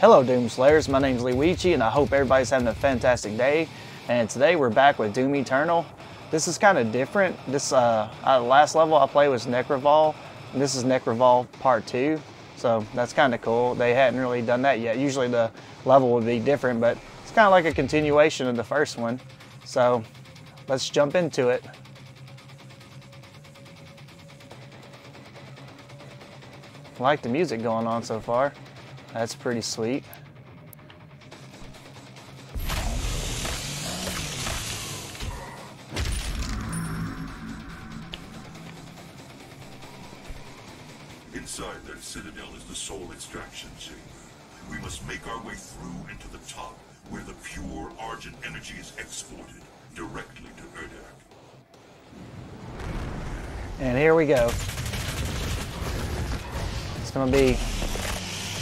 Hello Doomslayers, my name's LeeWeeGee and I hope everybody's having a fantastic day. And today we're back with Doom Eternal. This is kind of different. This uh, last level I played was Nekravol, and this is Nekravol Part 2. So that's kind of cool. They hadn't really done that yet. Usually the level would be different, but it's kind of like a continuation of the first one. So let's jump into it. I like the music going on so far. That's pretty sweet. Inside that citadel is the soul extraction chamber. We must make our way through into the top, where the pure Argent energy is exported directly to Urdak. And here we go. It's gonna be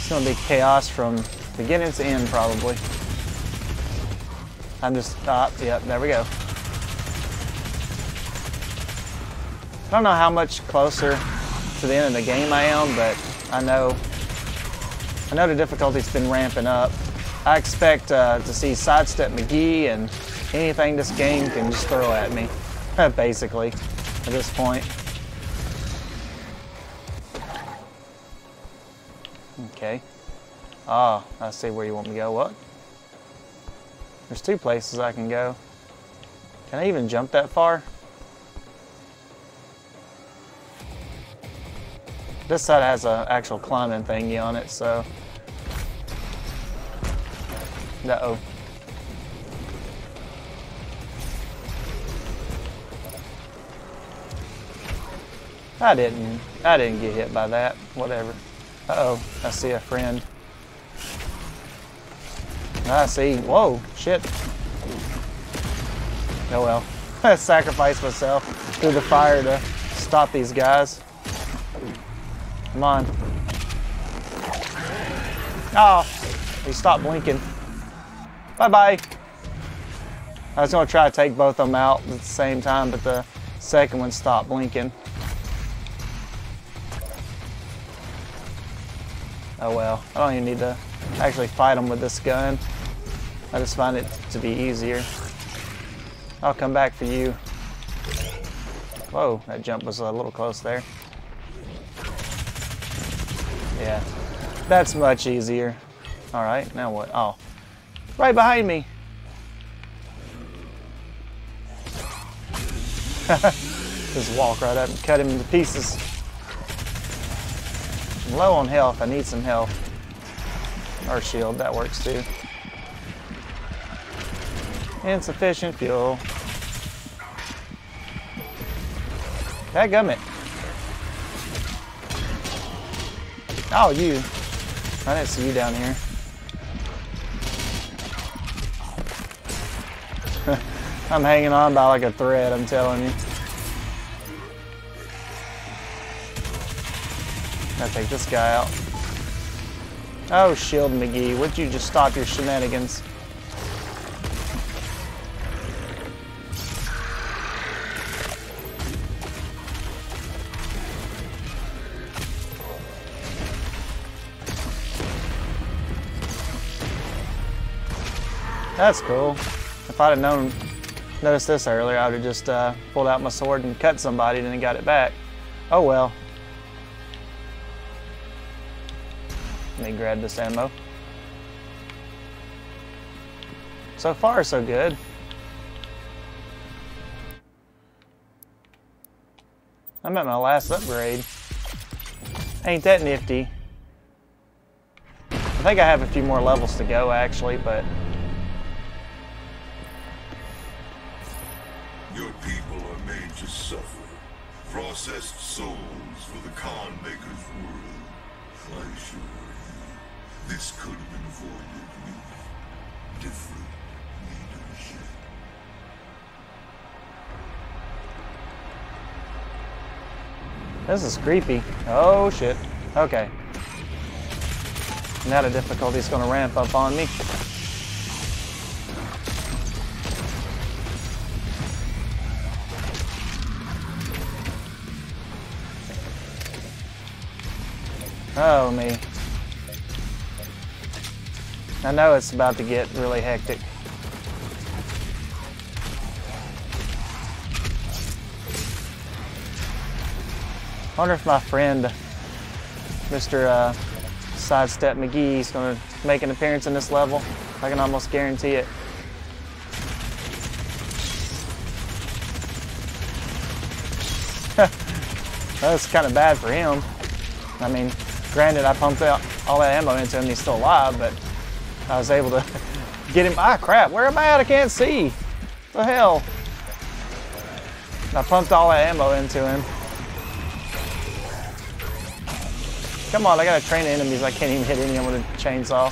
it's gonna be chaos from beginning to end probably. I'm just. Uh, yep, there we go. I don't know how much closer to the end of the game I am, but I know I know the difficulty's been ramping up. I expect uh, to see Sidestep McGee and anything this game can just throw at me, basically, at this point. Ah, I see where you want me to go. What? There's two places I can go. Can I even jump that far? This side has an actual climbing thingy on it, so... Uh-oh. I didn't, I didn't get hit by that. Whatever. Uh-oh, I see a friend. I see, whoa, shit. Oh well. I sacrificed myself through the fire to stop these guys. Come on. Oh, he stopped blinking. Bye-bye. I was gonna try to take both of them out at the same time, but the second one stopped blinking. Oh well, I don't even need to actually fight them with this gun. I just find it to be easier. I'll come back for you. Whoa, that jump was a little close there. Yeah, that's much easier. All right, now what? Oh, right behind me. Just walk right up and cut him into pieces. I'm low on health. I need some health. Or shield, that works too. Insufficient fuel. Dadgummit. Oh, you. I didn't see you down here. I'm hanging on by like a thread, I'm telling you. Gotta take this guy out. Oh, Shield McGee, would you just stop your shenanigans? That's cool. If I'd have known, noticed this earlier, I would have just uh, pulled out my sword and cut somebody and then got it back. Oh well. Let me grab this ammo. So far, so good. I'm at my last upgrade. Ain't that nifty. I think I have a few more levels to go, actually, but... This is creepy. Oh shit. Okay. Now the difficulty's gonna ramp up on me. Oh me. I know it's about to get really hectic. Wonder if my friend, Mr. Uh, Sidestep McGee, is going to make an appearance in this level. I can almost guarantee it. That's kind of bad for him. I mean, granted, I pumped out all that ammo into him, he's still alive, but I was able to get him. Ah, crap, where am I at? I can't see. What the hell? I pumped all that ammo into him. Come on, I gotta train the enemies. I can't even hit any of them with a chainsaw.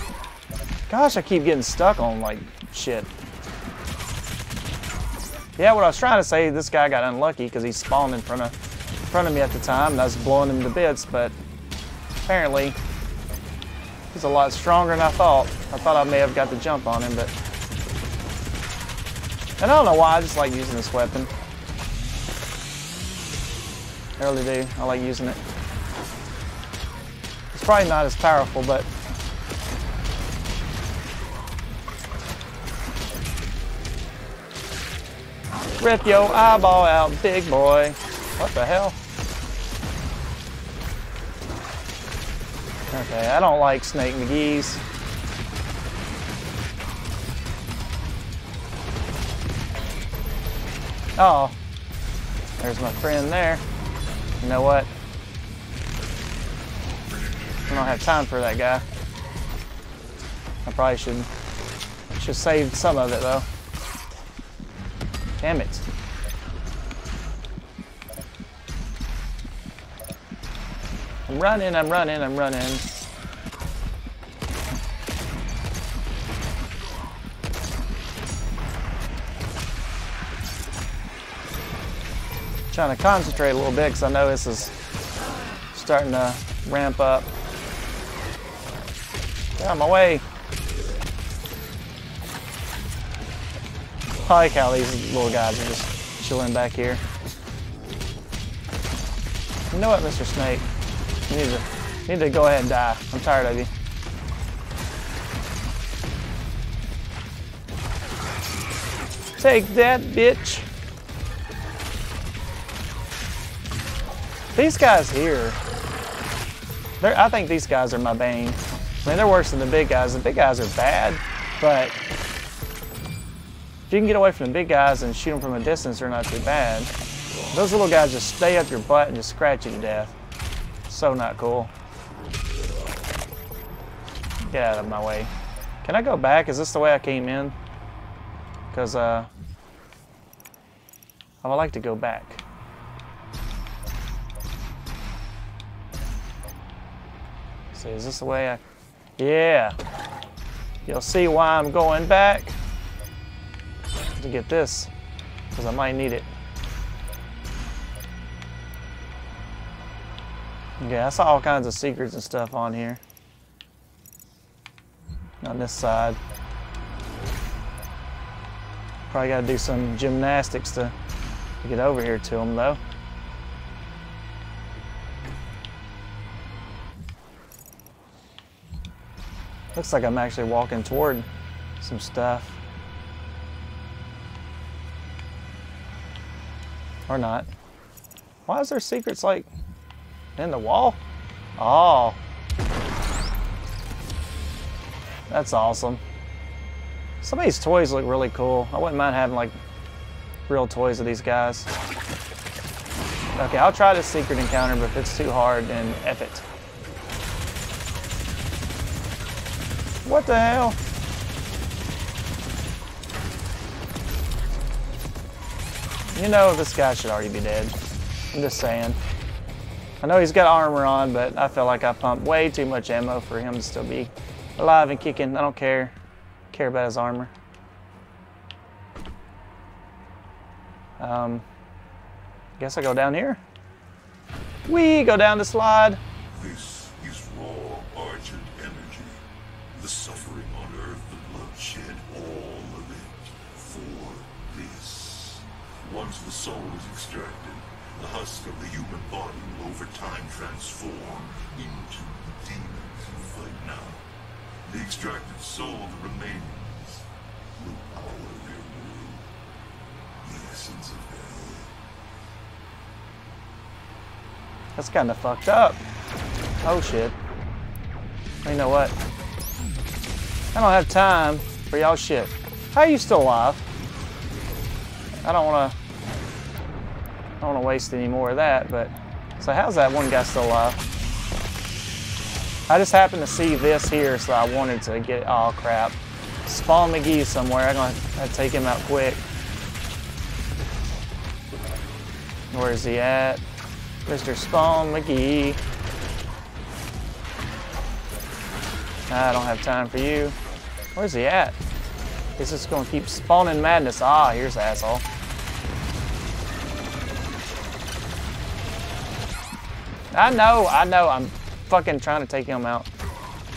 Gosh, I keep getting stuck on like shit. Yeah, what I was trying to say, this guy got unlucky because he spawned in front of in front of me at the time and I was blowing him to bits, but apparently he's a lot stronger than I thought. I thought I may have got the jump on him, but and I don't know why, I just like using this weapon. I really do. I like using it probably not as powerful, but Rip your eyeball out, big boy. What the hell? Okay, I don't like Snake McGee's. Oh, there's my friend there. You know what? I don't have time for that guy. I probably should should save some of it though. Damn it. I'm running, I'm running, I'm running. Trying to concentrate a little bit because I know this is starting to ramp up. Get out of my way. I like how these little guys are just chilling back here. You know what, Mr. Snake? You need to, you need to go ahead and die. I'm tired of you. Take that, bitch. These guys here, I think these guys are my bane. I mean, they're worse than the big guys. The big guys are bad, but if you can get away from the big guys and shoot them from a distance, they're not too bad. Those little guys just stay up your butt and just scratch you to death. So not cool. Get out of my way. Can I go back? Is this the way I came in? Because uh, I would like to go back. See, is this the way I... Yeah. You'll see why I'm going back to get this, because I might need it. Yeah, I saw all kinds of secrets and stuff on here. On this side. Probably got to do some gymnastics to, to get over here to them, though. Looks like I'm actually walking toward some stuff. Or not. Why is there secrets like in the wall? Oh. That's awesome. Some of these toys look really cool. I wouldn't mind having like real toys of these guys. Okay, I'll try this secret encounter, but if it's too hard, then F it. What the hell? You know this guy should already be dead. I'm just saying. I know he's got armor on, but I feel like I pumped way too much ammo for him to still be alive and kicking. I don't care. Care about his armor. Um, guess I go down here. We go down the slide. This Once the soul is extracted, the husk of the human body will over time transform into the demons you fight now. The extracted soul of the remains will power their world. The essence of hell. That's kind of fucked up. Oh shit. You know what? I don't have time for y'all shit. How are you still alive? I don't want to. I don't want to waste any more of that. But so how's that one guy still alive? I just happened to see this here, so I wanted to get. Oh crap! Spawn McGee somewhere. I'm gonna have take him out quick. Where is he at? Mr. Spawn McGee. I don't have time for you. Where's he at? This is gonna keep spawning madness. Ah, here's the asshole. I know, I know, I'm fucking trying to take him out.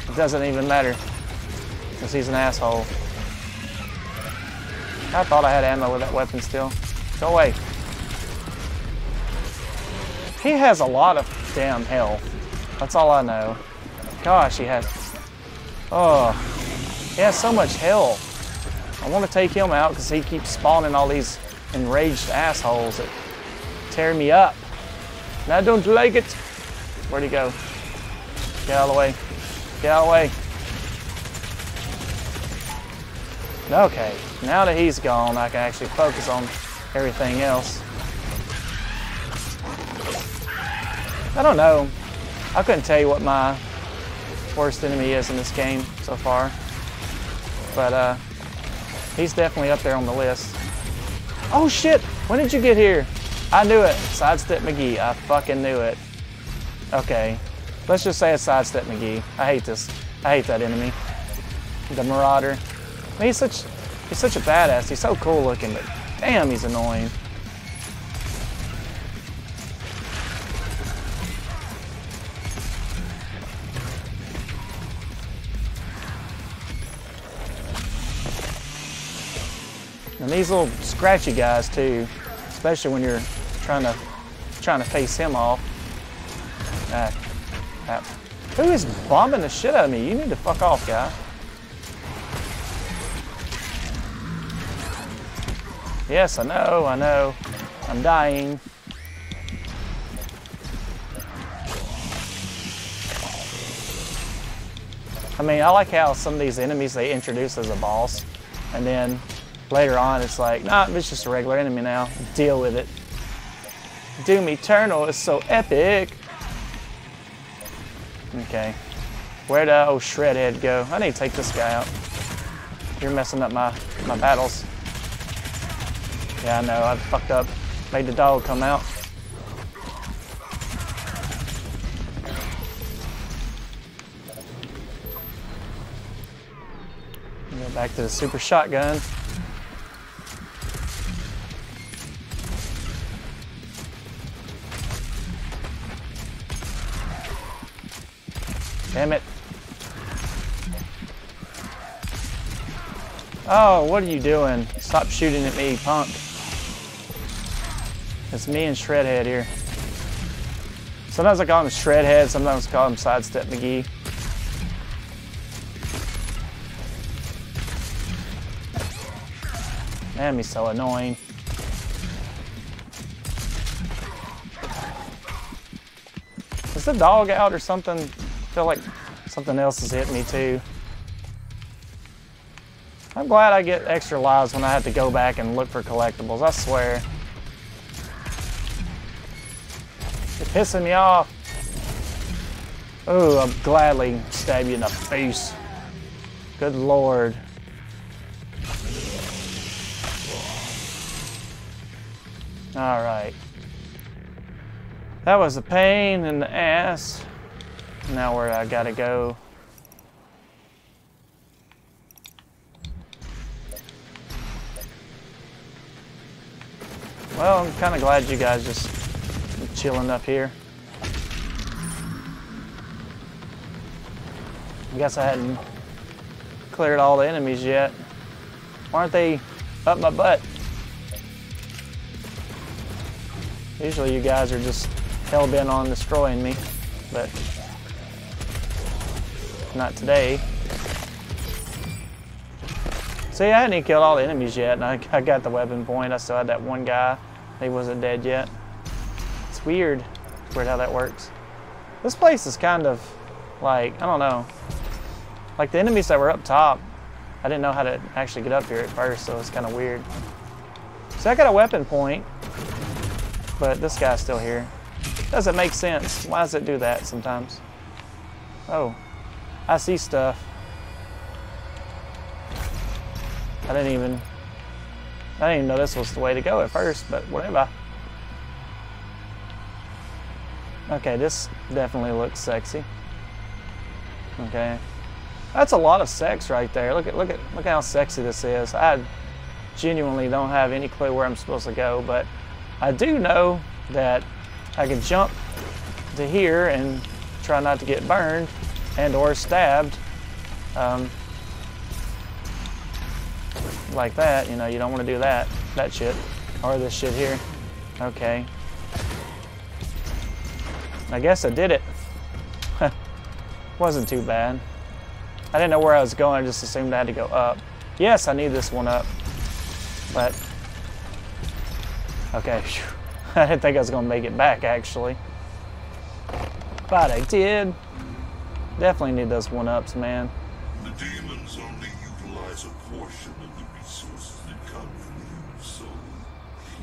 It doesn't even matter. Because he's an asshole. I thought I had ammo with that weapon still. Go away. He has a lot of damn health. That's all I know. Gosh, he has. Oh, he has so much health. I want to take him out because he keeps spawning all these enraged assholes that tear me up. And I don't like it. Where'd he go? Get out of the way. Get out of the way. Okay, now that he's gone, I can actually focus on everything else. I don't know. I couldn't tell you what my worst enemy is in this game so far. But uh, he's definitely up there on the list. Oh shit! When did you get here? I knew it. Sidestep McGee. I fucking knew it. Okay. Let's just say it's Sidestep McGee. I hate this. I hate that enemy. The Marauder. I mean, he's such he's such a badass. He's so cool looking, but damn, he's annoying. And these little scratchy guys too, especially when you're trying to trying to face him off. Who is bombing the shit out of me? You need to fuck off, guy. Yes, I know, I know. I'm dying. I mean, I like how some of these enemies they introduce as a boss, and then later on it's like, nah, it's just a regular enemy now. Deal with it. Doom Eternal is so epic. Okay. Where'd uh, oh Shredhead go? I need to take this guy out. You're messing up my, my battles. Yeah, I know, I fucked up. Made the dog come out. Go back to the super shotgun. Damn it. Oh, what are you doing? Stop shooting at me, punk. It's me and Shredhead here. Sometimes I call him Shredhead, sometimes I call him Sidestep McGee. Man, he's so annoying. Is the dog out or something? Feel like something else is hitting me too. I'm glad I get extra lives when I have to go back and look for collectibles, I swear. You're pissing me off. Oh, I'll gladly stab you in the face. Good lord. All right. That was a pain in the ass. Now where I gotta go. Well, I'm kind of glad you guys just chilling up here. I guess I hadn't cleared all the enemies yet. Why aren't they up my butt? Usually you guys are just hell-bent on destroying me, but not today. See, I hadn't killed all the enemies yet, and I, I got the weapon point. I still had that one guy. He wasn't dead yet. It's weird. Weird how that works. This place is kind of like, I don't know. Like the enemies that were up top, I didn't know how to actually get up here at first, so it's kind of weird. So I got a weapon point, but this guy's still here. Doesn't make sense. Why does it do that sometimes? Oh, I see stuff. I didn't even, I didn't even know this was the way to go at first, but whatever. Okay, this definitely looks sexy. Okay. That's a lot of sex right there. Look at look at look at how sexy this is. I genuinely don't have any clue where I'm supposed to go, but I do know that I can jump to here and try not to get burned and or stabbed. Um, like that, you know, you don't want to do that, that shit, or this shit here. Okay. I guess I did it. Wasn't too bad. I didn't know where I was going, I just assumed I had to go up. Yes, I need this one up. But, okay, I didn't think I was going to make it back, actually. But I did. Definitely need those one-ups, man. The demons only utilize a portion of the resources that come from the human soul.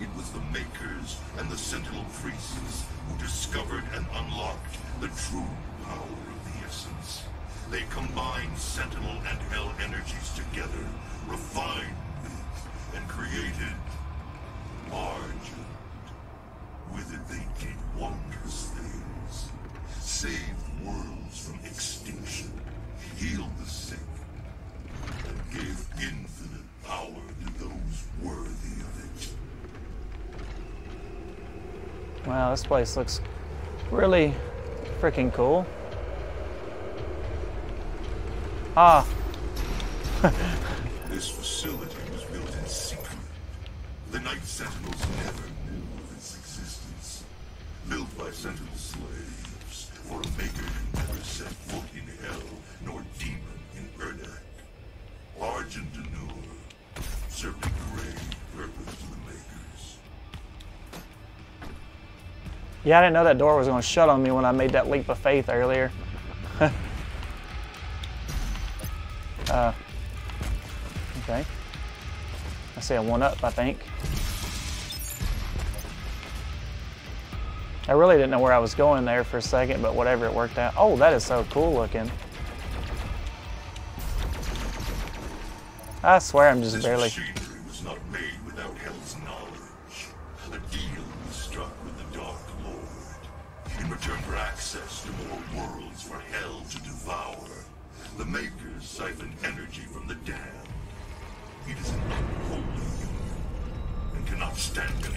It was the Makers and the Sentinel Priests who discovered and unlocked the true power of the Essence. They combined Sentinel and Hell energies together, refined and created Argent. With it they did wondrous things. Saved worlds from extinction, healed the sick, and gave infinite power to those worthy of it. Wow, this place looks really freaking cool. Ah, This facility was built in secret. The Night Sentinels never knew of its existence. Built by Sentinel slaves, for a Maker never set foot in Hell, nor Demon in grave purpose to the Makers. yeah, I didn't know that door was going to shut on me when I made that leap of faith earlier. uh, okay. I see a one up, I think. I really didn't know where I was going there for a second, but whatever, it worked out. Oh, that is so cool looking. I swear I'm just This barely. was not made without Hell's knowledge. A deal was struck with the Dark Lord. In return for access to more worlds for Hell to devour, the Makers siphon energy from the Damned. It is an unholy union, and cannot stand.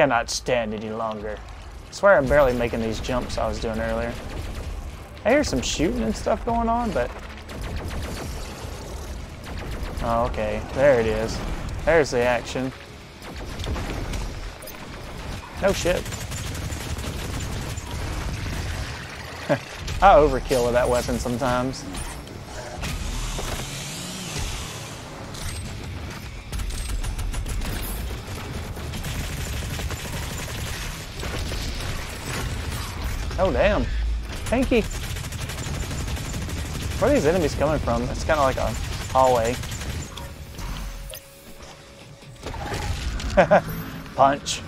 Cannot stand any longer. I swear I'm barely making these jumps I was doing earlier. I hear some shooting and stuff going on, but... Oh, okay. There it is. There's the action. No shit. I overkill with that weapon sometimes. Oh, damn. Pinky. Where are these enemies coming from? It's kind of like a hallway. Punch.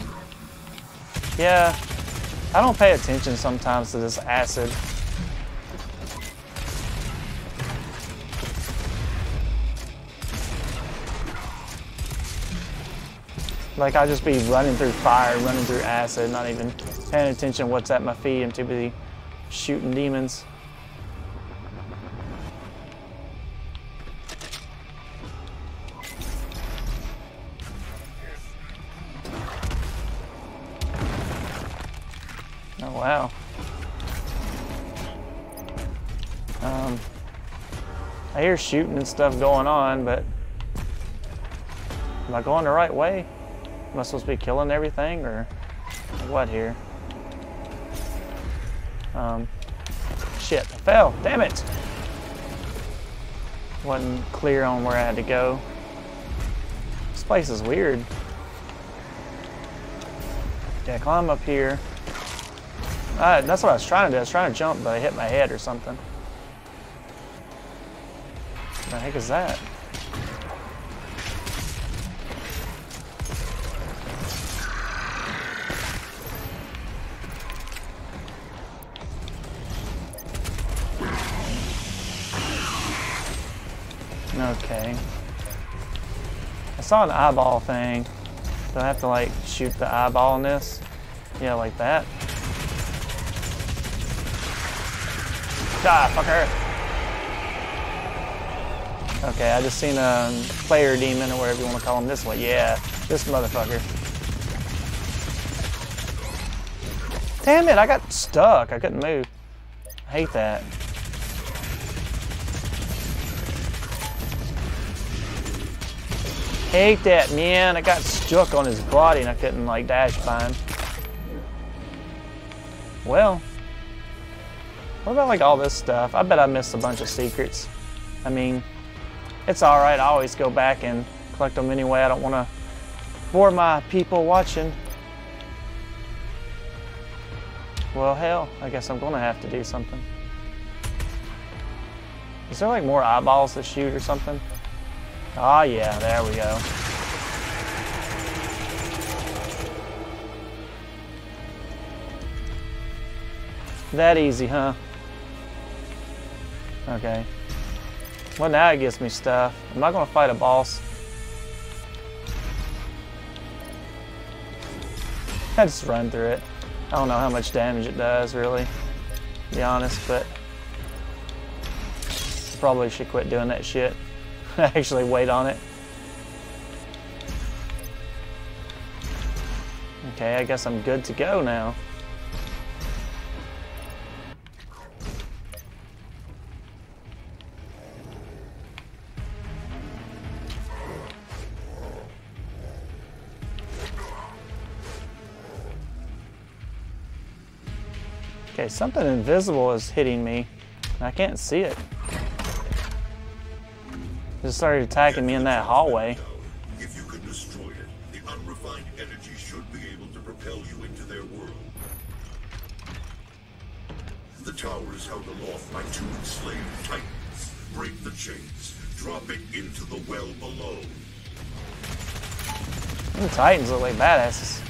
Yeah, I don't pay attention sometimes to this acid. Like I'll just be running through fire, running through acid, not even paying attention what's at my feet. I'm too busy shooting demons. Oh wow. Um, I hear shooting and stuff going on, but am I going the right way? Am I supposed to be killing everything or what here? Um, shit, I fell. Damn it. Wasn't clear on where I had to go. This place is weird. Yeah, climb up here. Uh, that's what I was trying to do. I was trying to jump, but I hit my head or something. What the heck is that? Okay. I saw an eyeball thing. Do I have to like shoot the eyeball in this? Yeah, like that. Die, fucker! Okay, I just seen a player demon or whatever you want to call him this way. Yeah, this motherfucker. Damn it, I got stuck. I couldn't move. I hate that. Hate that, man. I got stuck on his body and I couldn't like dash by him. Well, what about like all this stuff? I bet I missed a bunch of secrets. I mean, it's alright. I always go back and collect them anyway. I don't want to bore my people watching. Well, hell, I guess I'm going to have to do something. Is there like more eyeballs to shoot or something? Ah, yeah, there we go. That easy, huh? Okay. Well, now it gives me stuff. I'm not going to fight a boss. I just run through it. I don't know how much damage it does, really, to be honest, but probably should quit doing that shit. actually wait on it. Okay, I guess I'm good to go now. Okay, something invisible is hitting me. I can't see it. Just started attacking me in that hallway. If you can destroy it, the unrefined energy should be able to propel you into their world. The tower is held aloft by two enslaved titans. Break the chains. Drop it into the well below. The titans look like badasses.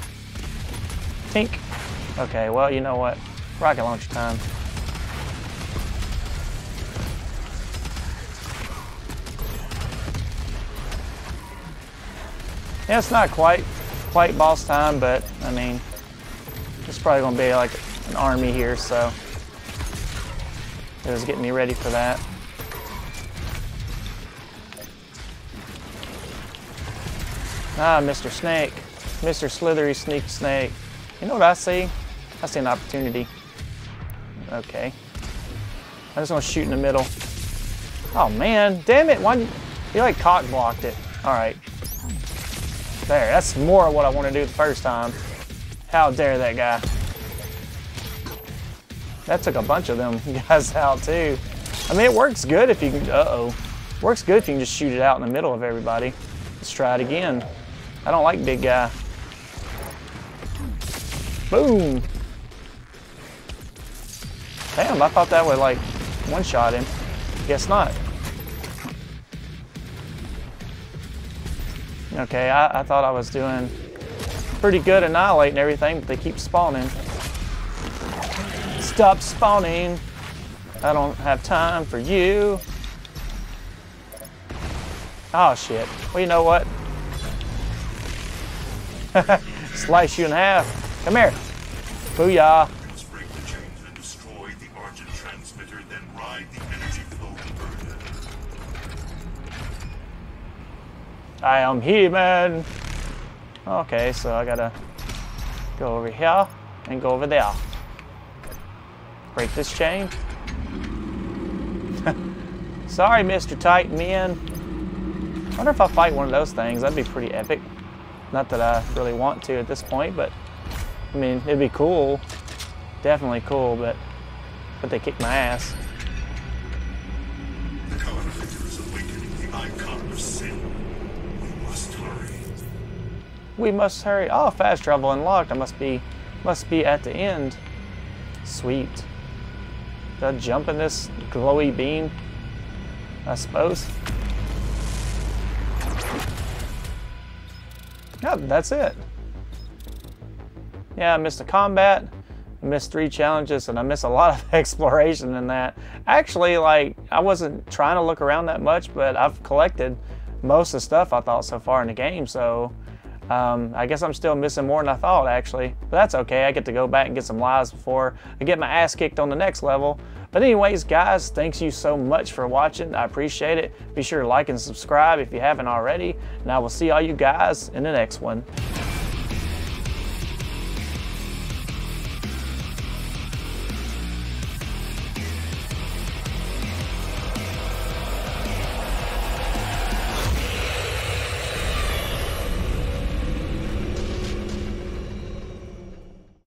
Tink. Okay, well, you know what? Rocket launcher time. Yeah, it's not quite quite boss time, but I mean, it's probably gonna be like an army here, so it was getting me ready for that. Ah, Mr. Snake. Mr. Slithery Sneak Snake. You know what I see? I see an opportunity. Okay. I'm just gonna shoot in the middle. Oh man, damn it, why you, you like cock blocked it. Alright. There, that's more of what I want to do the first time. How dare that guy. That took a bunch of them guys out too. I mean, it works good if you can, uh-oh. Works good if you can just shoot it out in the middle of everybody. Let's try it again. I don't like big guy. Boom. Damn, I thought that would like one-shot him. Guess not. Okay, I, I, thought I was doing pretty good annihilating everything, but they keep spawning. Stop spawning. I don't have time for you. Oh shit. Well, you know what? Slice you in half. Come here. Booyah. I am He-Man. Okay, so I gotta go over here and go over there. Break this chain. Sorry, Mr. Titan Man. I wonder if I fight one of those things. That'd be pretty epic. Not that I really want to at this point, but I mean, it'd be cool. Definitely cool, but but they kick my ass. We must hurry. Oh, fast travel unlocked. I must be, must be at the end. Sweet. Did I jump in this glowy beam? I suppose. Yeah, that's it. Yeah, I missed a combat. I missed three challenges and I missed a lot of exploration in that. Actually, like, I wasn't trying to look around that much, but I've collected most of the stuff I thought so far in the game, so um, I guess I'm still missing more than I thought, actually. But that's okay. I get to go back and get some lives before I get my ass kicked on the next level. But anyways, guys, thanks you so much for watching. I appreciate it. Be sure to like and subscribe if you haven't already. And I will see all you guys in the next one.